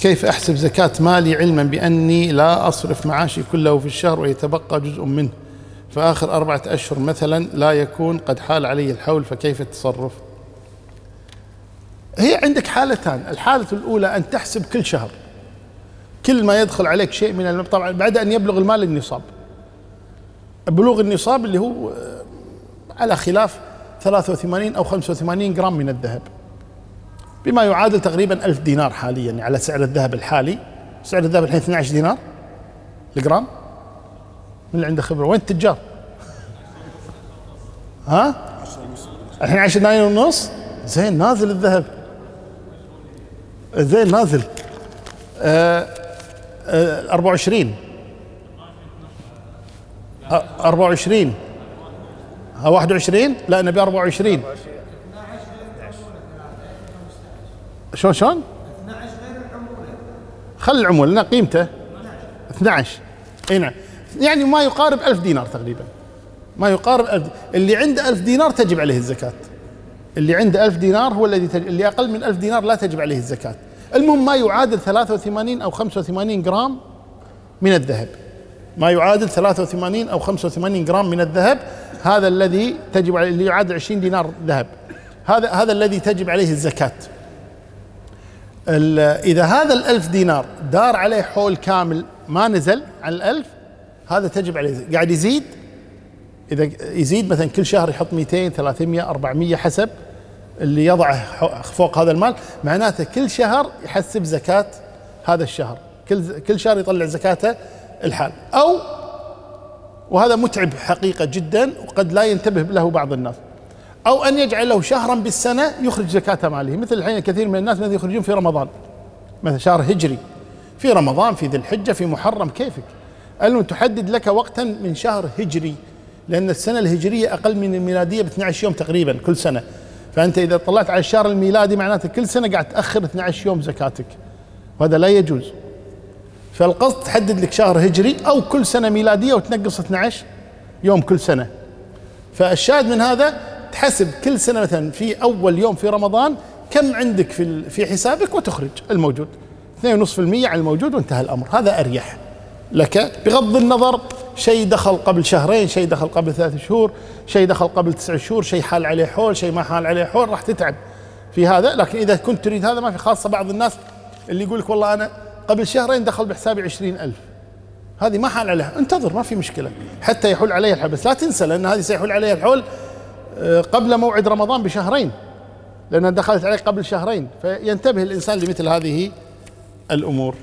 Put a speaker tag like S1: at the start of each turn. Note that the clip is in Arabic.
S1: كيف أحسب زكاة مالي علما بأني لا أصرف معاشي كله في الشهر ويتبقى جزء منه؟ فآخر أربعة أشهر مثلا لا يكون قد حال علي الحول فكيف التصرف؟ هي عندك حالتان. الحالة الأولى أن تحسب كل شهر. كل ما يدخل عليك شيء من المال طبعا بعد أن يبلغ المال النصاب. بلوغ النصاب اللي هو آه، على خلاف 83 أو 85 جرام من الذهب. بما يعادل تقريبا ألف دينار حاليا يعني على سعر الذهب الحالي. سعر الذهب الحين 12 دينار. الجرام. من اللي عنده خبرة؟ وين التجار؟ ها؟ الحين 10 دنانير ونص؟ زين نازل الذهب. زين نازل. آه آه 24 آه 24 ها 21 لا نبي 24 شلون شلون؟ خل العمولة لأن قيمته. 12 اي نعم. يعني ما يقارب 1000 دينار تقريبا. ما يقارب 1000 اللي عنده 1000 دينار تجب عليه الزكاة. اللي عنده 1000 دينار هو الذي تجب اللي أقل من 1000 دينار لا تجب عليه الزكاة. المهم ما يعادل 83 أو 85 جرام من الذهب. ما يعادل 83 أو 85 جرام من الذهب هذا الذي تجب عليه اللي يعادل 20 دينار ذهب. هذا هذا الذي تجب عليه الزكاة. إذا هذا الألف دينار دار عليه حول كامل ما نزل عن الألف هذا تجب عليه قاعد يزيد إذا يزيد مثلا كل شهر يحط 200 300 400 حسب اللي يضعه فوق هذا المال. معناته كل شهر يحسب زكاة هذا الشهر. كل كل شهر يطلع زكاته الحال. أو وهذا متعب حقيقة جدا وقد لا ينتبه له بعض الناس. أو أن يجعل له شهرا بالسنة يخرج زكاة ماله. مثل الحين كثير من الناس مثلا يخرجون في رمضان؟ مثلا شهر هجري. في رمضان في ذي الحجة في محرم كيفك؟ المهم تحدد لك وقتا من شهر هجري لأن السنة الهجرية أقل من الميلادية ب 12 يوم تقريبا كل سنة. فأنت إذا طلعت على الشهر الميلادي معناته كل سنة قاعد تأخر 12 يوم زكاتك. وهذا لا يجوز. فالقصد تحدد لك شهر هجري أو كل سنة ميلادية وتنقص 12 يوم كل سنة. فالشاهد من هذا تحسب كل سنة مثلا في أول يوم في رمضان كم عندك في في حسابك وتخرج الموجود. 2.5% على الموجود وانتهى الأمر. هذا أريح لك. بغض النظر شيء دخل قبل شهرين شيء دخل قبل ثلاث شهور شيء دخل قبل تسع شهور شيء حال عليه حول شيء ما حال عليه حول راح تتعب في هذا. لكن إذا كنت تريد هذا ما في خاصة بعض الناس اللي يقول لك والله أنا قبل شهرين دخل بحسابي عشرين ألف. هذه ما حال عليها. انتظر ما في مشكلة. حتى يحول عليها الحول بس لا تنسى لأن هذه سيحول عليها الحول قبل موعد رمضان بشهرين لأنها دخلت عليه قبل شهرين فينتبه الإنسان لمثل هذه الأمور.